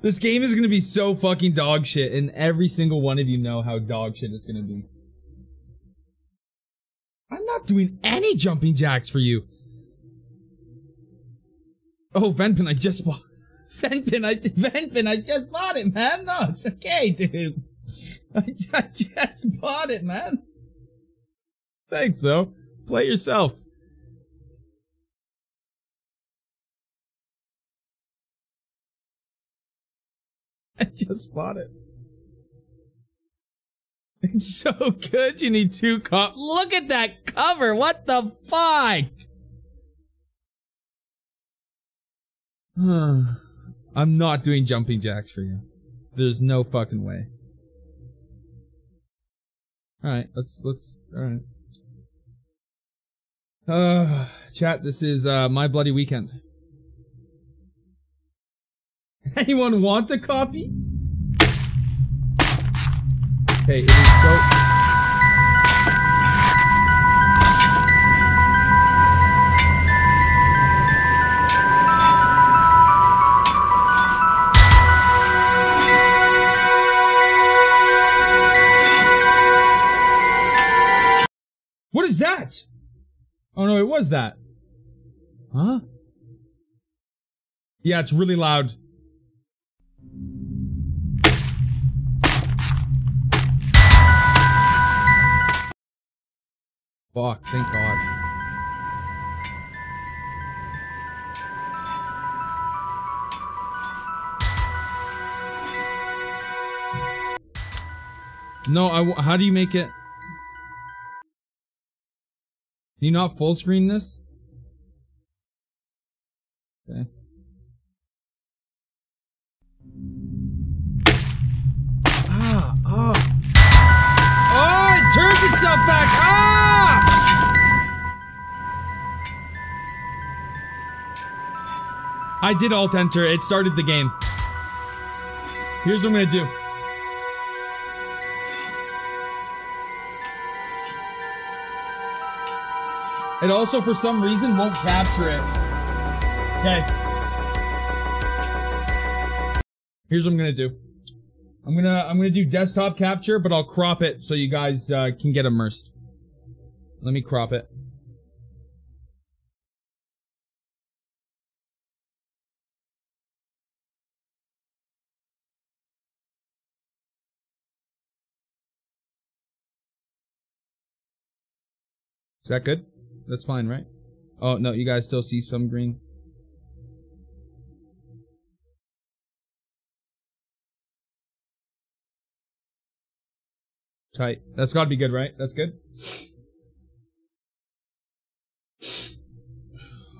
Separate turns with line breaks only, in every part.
This game is gonna be so fucking dog shit, and every single one of you know how dog shit it's gonna be. I'm not doing any jumping jacks for you. Oh, Venpin, I just bought. Venpin, I Venpin, I just bought it, man. No, it's okay, dude. I, I just bought it, man. Thanks, though. Play yourself. I just bought it. It's so good. You need two cop. Look at that cover. What the fuck? I'm not doing jumping jacks for you. There's no fucking way. Alright, let's, let's, alright. Uh, chat, this is, uh, My Bloody Weekend. Anyone want a copy? Okay, it is so... What is that? Oh no, it was that. Huh? Yeah, it's really loud. Fuck, thank god. No, I. How do you make it? Can you not full screen this? Okay. I did alt enter. It started the game. Here's what I'm gonna do. It also, for some reason, won't capture it. Okay. Here's what I'm gonna do. I'm gonna I'm gonna do desktop capture, but I'll crop it so you guys uh, can get immersed. Let me crop it. Is that good? That's fine, right? Oh no, you guys still see some green. Tight. That's gotta be good, right? That's good?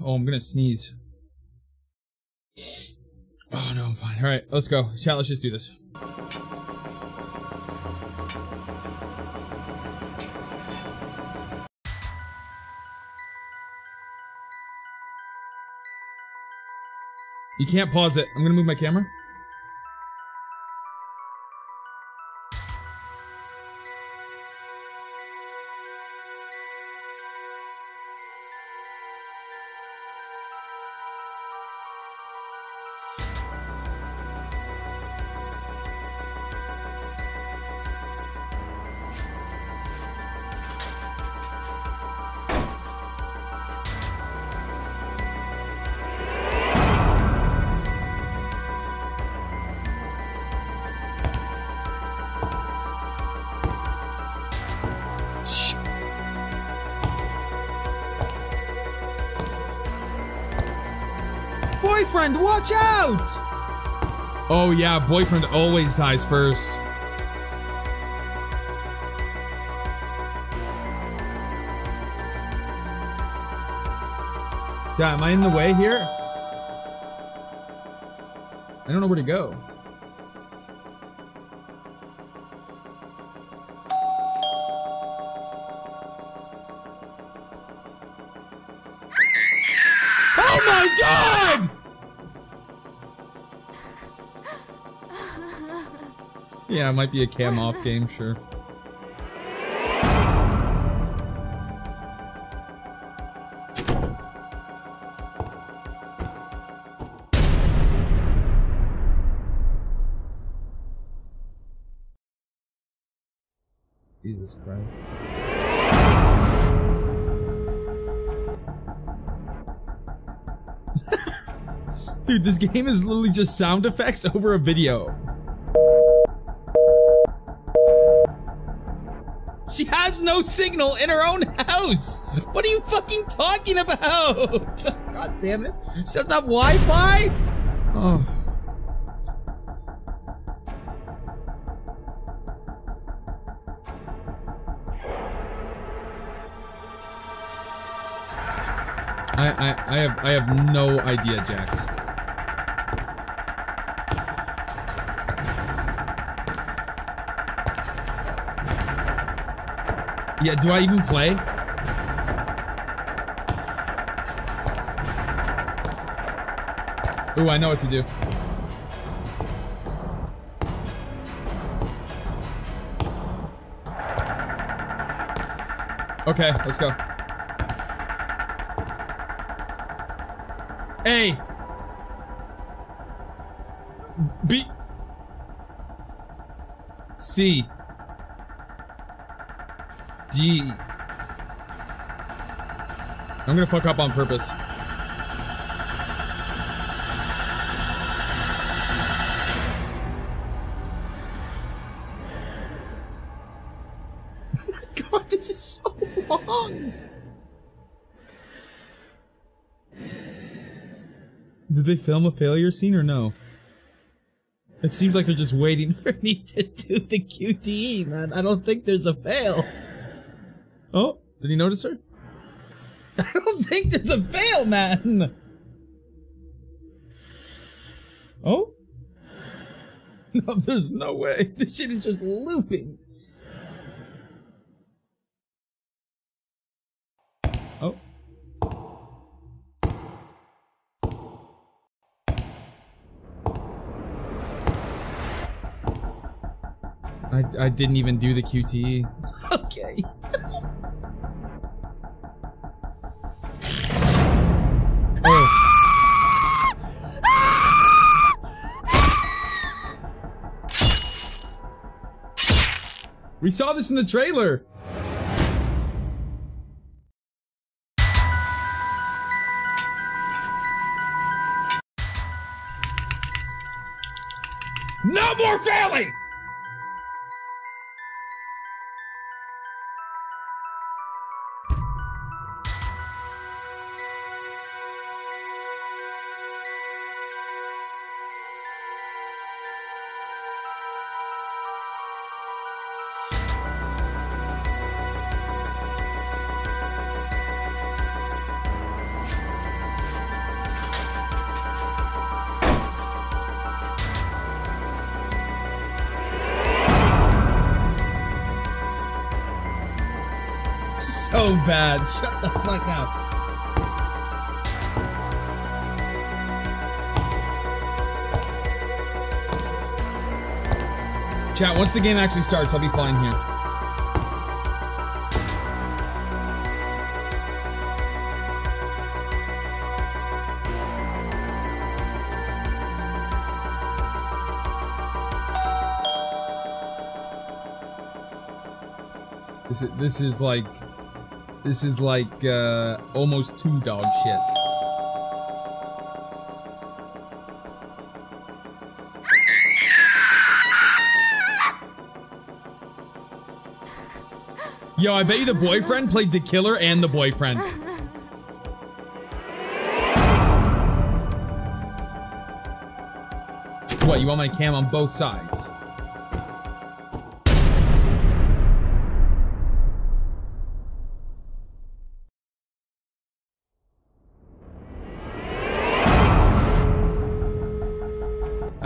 Oh, I'm gonna sneeze. Oh no, I'm fine. Alright, let's go. Chat, let's just do this. You can't pause it. I'm gonna move my camera. Boyfriend, watch out! Oh yeah, boyfriend always dies first. Yeah, am I in the way here? I don't know where to go. Yeah, it might be a cam off game, sure. Jesus Christ. Dude, this game is literally just sound effects over a video. Has no signal in her own house. What are you fucking talking about? God damn it. She doesn't have Wi-Fi? Oh. I, I, I have I have no idea, Jax. Yeah, do I even play? Ooh, I know what to do. Okay, let's go. A. B. C. D. I'm gonna fuck up on purpose. Oh my god, this is so long! Did they film a failure scene or no? It seems like they're just waiting for me to do the QTE, man. I don't think there's a fail. Oh, did he notice her? I don't think there's a fail, man. Oh? No, there's no way. This shit is just looping. Oh. I, I didn't even do the QTE. Okay. We saw this in the trailer. Bad. Shut the fuck up. Chat, once the game actually starts, I'll be fine here. This is, this is like this is like uh almost two dog shit. Yo, I bet you the boyfriend played the killer and the boyfriend. What, you want my cam on both sides?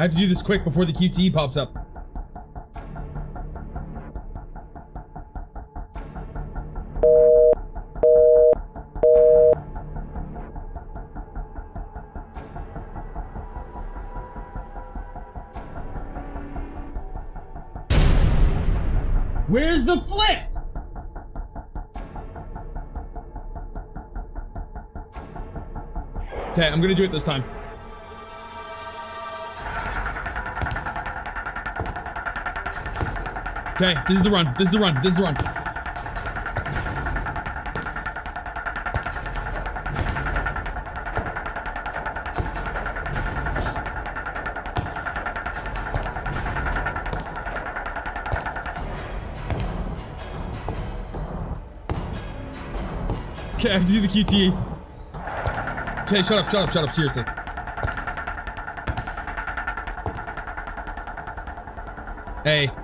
I have to do this quick before the QTE pops up. Where's the flip? Okay, I'm gonna do it this time. Okay, this is the run. This is the run. This is the run. Okay, I have to do the QTE. Okay, shut up, shut up, shut up, seriously. A.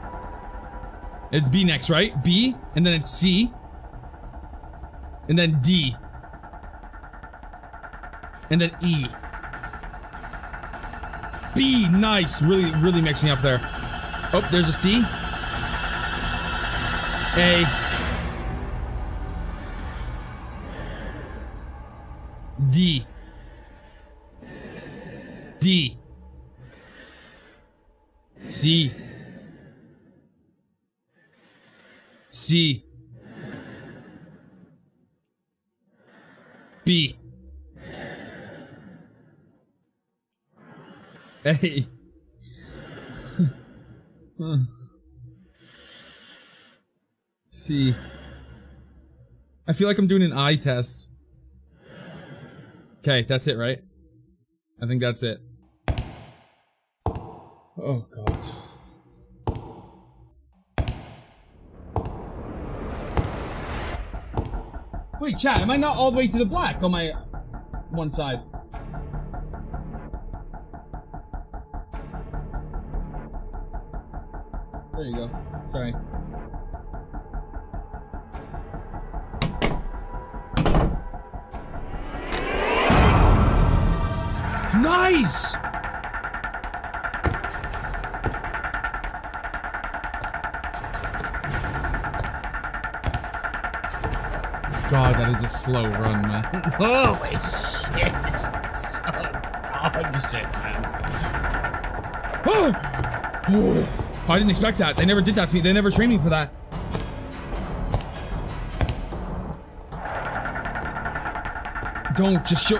It's B next, right? B, and then it's C. And then D. And then E. B, nice. Really, really makes me up there. Oh, there's a C. A. A. C. I feel like I'm doing an eye test. Okay, that's it, right? I think that's it. Oh god. Wait, chat, am I not all the way to the black on my one side? There you go. Sorry. Nice! God, that is a slow run, man. Holy shit, this is so dog shit, man. Oh! Oh, I didn't expect that. They never did that to me. They never trained me for that. Don't just show.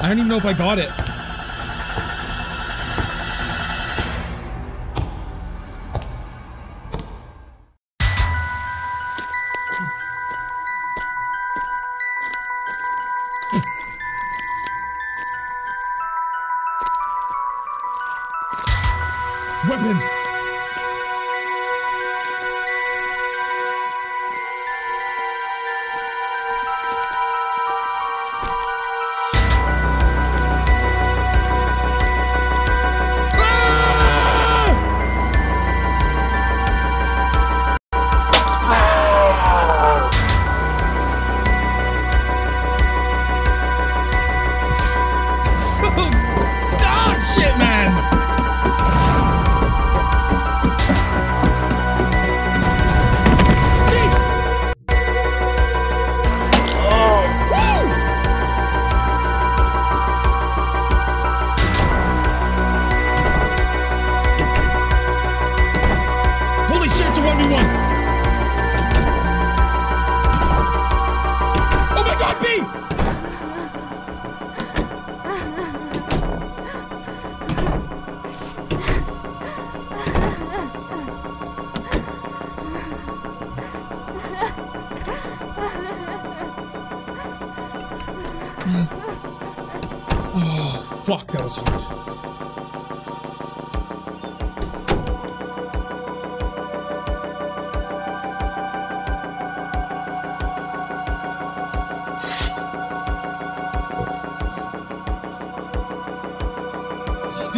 I don't even know if I got it.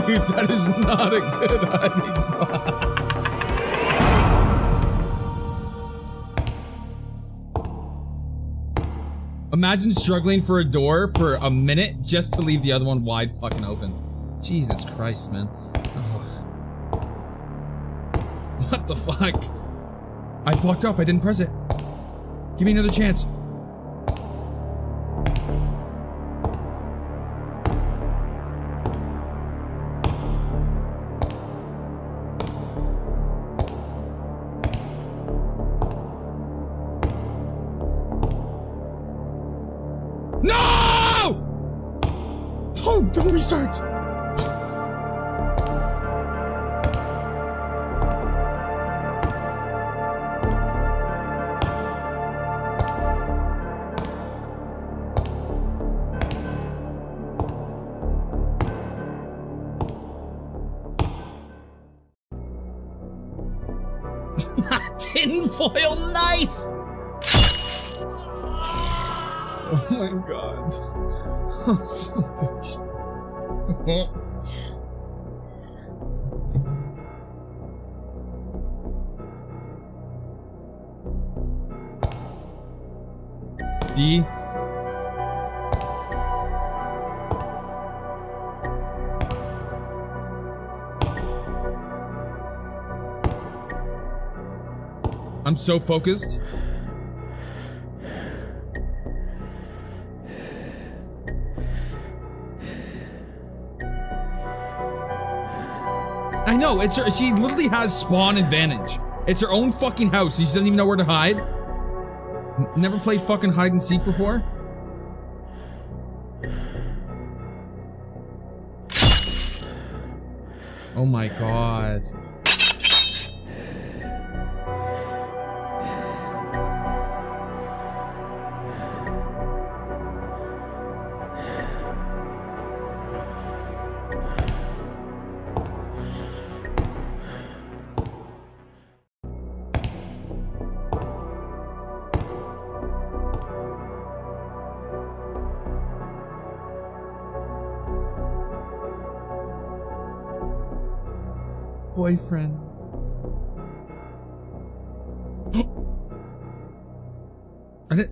Dude, that is not a good hiding spot. Imagine struggling for a door for a minute just to leave the other one wide fucking open. Jesus Christ, man. Ugh. What the fuck? I fucked up. I didn't press it. Give me another chance. Tinfoil knife! Oh my god. I'm so douche. D. I'm so focused. I know, it's her, she literally has spawn advantage. It's her own fucking house. And she doesn't even know where to hide. Never played fucking hide and seek before. Oh my god. Boyfriend. I did.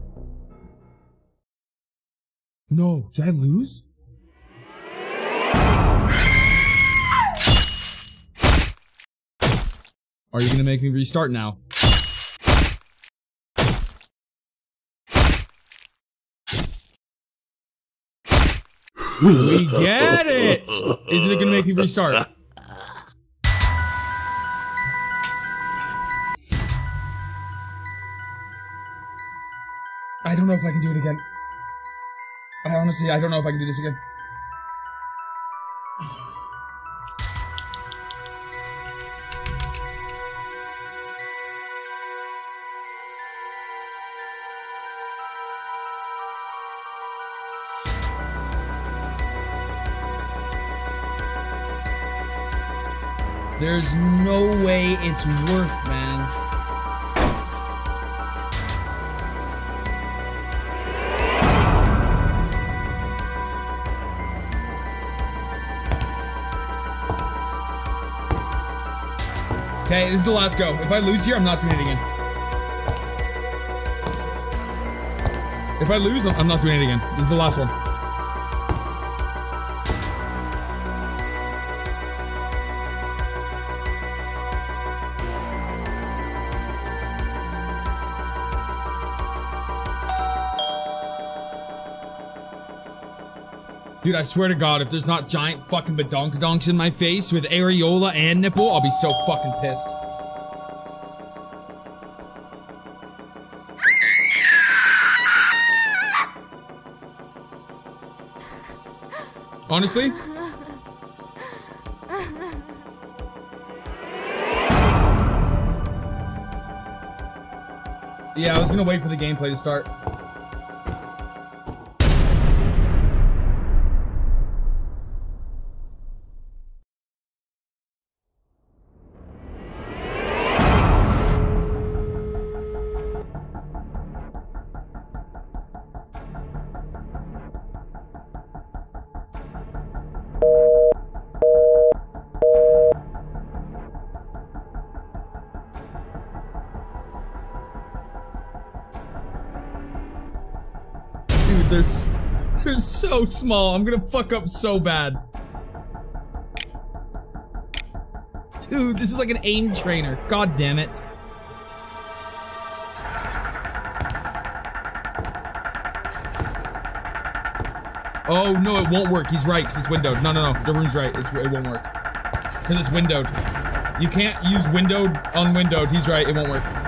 No, did I lose? Are you gonna make me restart now? we get it! Is it gonna make me restart? I don't know if I can do it again. I honestly, I don't know if I can do this again. There's no way it's worth, man. Okay, this is the last go. If I lose here, I'm not doing it again. If I lose, I'm not doing it again. This is the last one. Dude, I swear to God, if there's not giant fucking badonkadonks in my face with areola and nipple, I'll be so fucking pissed. Honestly? Yeah, I was gonna wait for the gameplay to start. They're, they're so small. I'm gonna fuck up so bad. Dude, this is like an aim trainer. God damn it. Oh, no, it won't work. He's right, because it's windowed. No, no, no. The room's right. It's, it won't work. Because it's windowed. You can't use windowed on windowed. He's right. It won't work.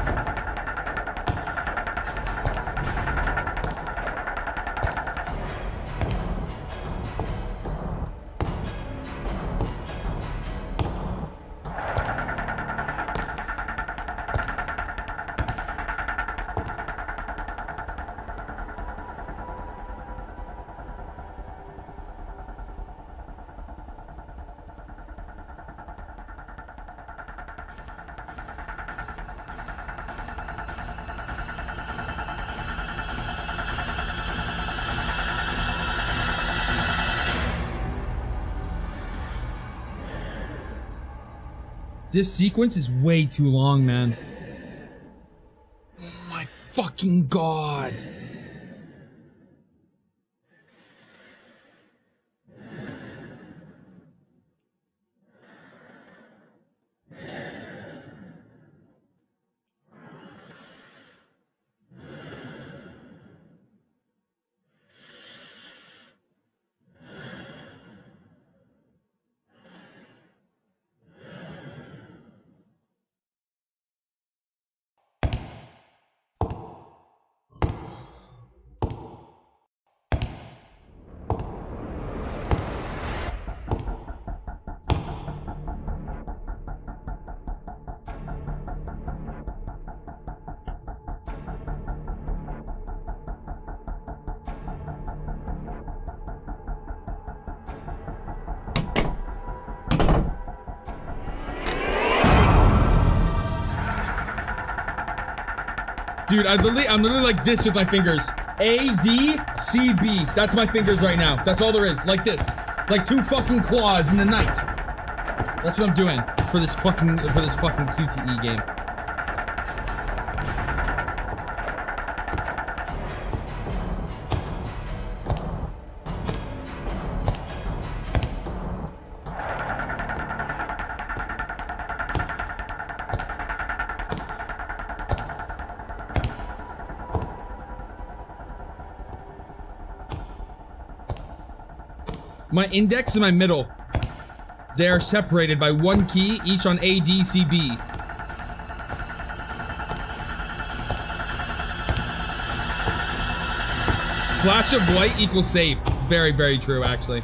This sequence is way too long, man. Oh my fucking god. Dude, I literally, I'm literally like this with my fingers. A, D, C, B. That's my fingers right now. That's all there is. Like this. Like two fucking claws in the night. That's what I'm doing for this fucking, for this fucking QTE game. My index and my middle. They are separated by one key, each on A, D, C, B. Flash of white equals safe. Very, very true, actually.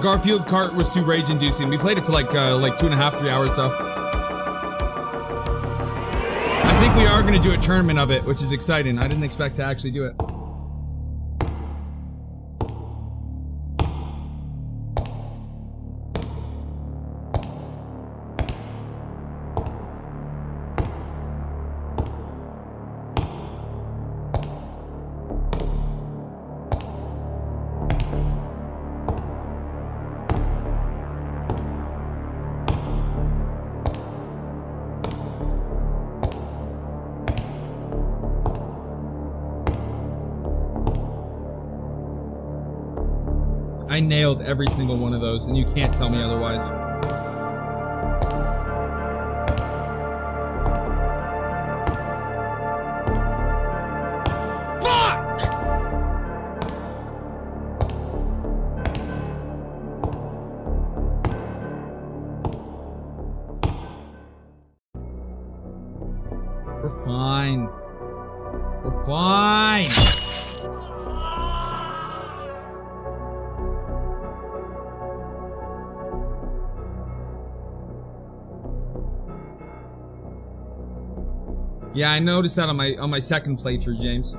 Garfield Kart was too rage-inducing. We played it for like uh, like two and a half, three hours though. I think we are gonna do a tournament of it, which is exciting. I didn't expect to actually do it. I nailed every single one of those, and you can't tell me otherwise. Yeah, I noticed that on my on my second playthrough, James.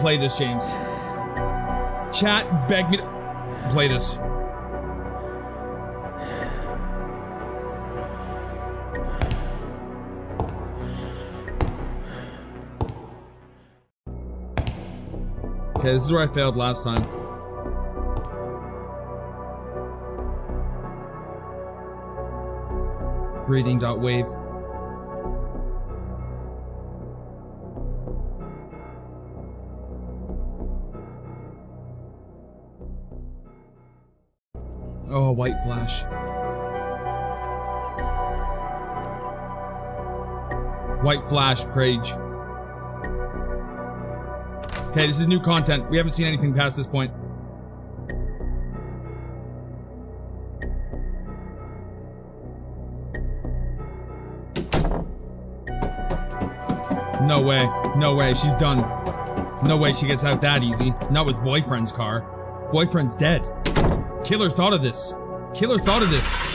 Play this, James. Chat begged me to play this. Okay, this is where I failed last time. Breathing white flash. White flash, Prage. Okay, this is new content. We haven't seen anything past this point. No way. No way. She's done. No way she gets out that easy. Not with boyfriend's car. Boyfriend's dead. Killer thought of this. Killer thought of this.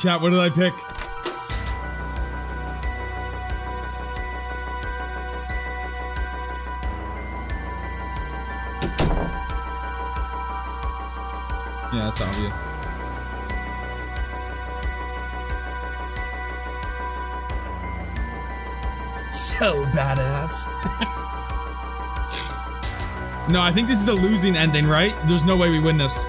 Chat, what did I pick? Yeah, that's obvious. So badass. no, I think this is the losing ending, right? There's no way we win this.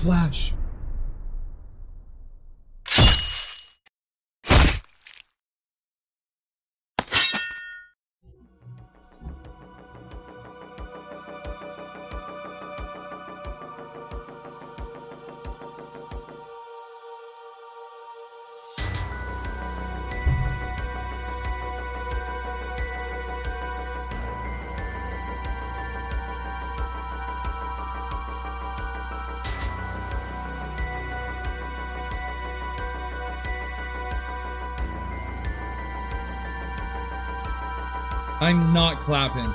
Flash. I'm not clapping.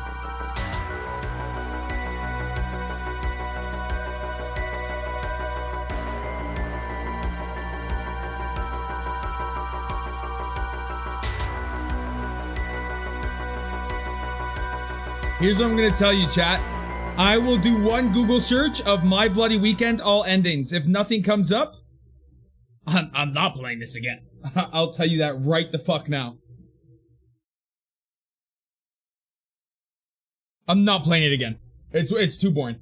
Here's what I'm gonna tell you, chat. I will do one Google search of My Bloody Weekend all endings. If nothing comes up, I'm, I'm not playing this again. I'll tell you that right the fuck now. I'm not playing it again. It's it's too boring.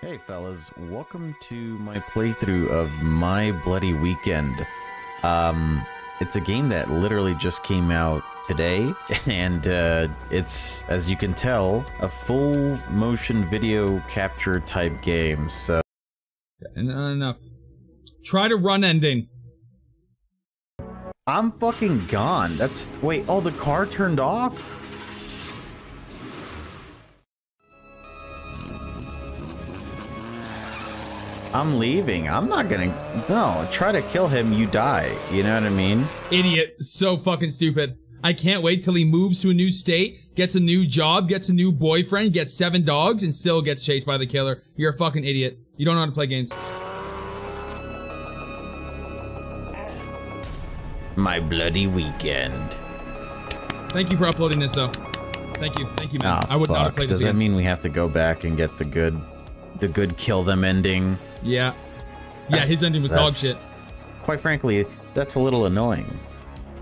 Hey fellas, welcome to my playthrough of My Bloody Weekend. Um, it's a game that literally just came out today, and uh, it's, as you can tell, a full motion video capture type game. So,
En- Enough. Try to run ending.
I'm fucking gone. That's wait. Oh, the car turned off. I'm leaving. I'm not gonna. No, try to kill him. You die. You know what I mean?
Idiot. So fucking stupid. I can't wait till he moves to a new state, gets a new job, gets a new boyfriend, gets seven dogs, and still gets chased by the killer. You're a fucking idiot. You don't know how to play games.
My bloody weekend.
Thank you for uploading this, though. Thank you. Thank you, man.
Oh,
I would not have
fuck.
played
Does
this
that mean we have to go back and get the good, the good kill them ending?
Yeah. Yeah, his ending was dog shit.
Quite frankly, that's a little annoying.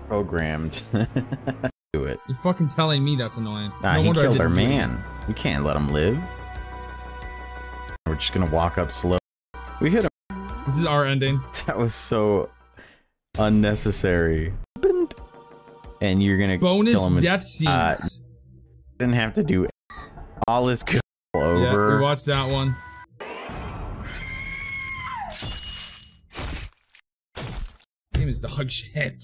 Programmed. Do it.
You're fucking telling me that's annoying.
Nah,
no
he
I
killed our
didn't do it.
man. We can't let him live. We're just gonna walk up slow. We hit him.
This is our ending.
That was so unnecessary. And you're gonna
Bonus
kill him. in-
death scenes.
uh, Didn't have to do all this kill
yeah, we watched that one. Game is dog shit.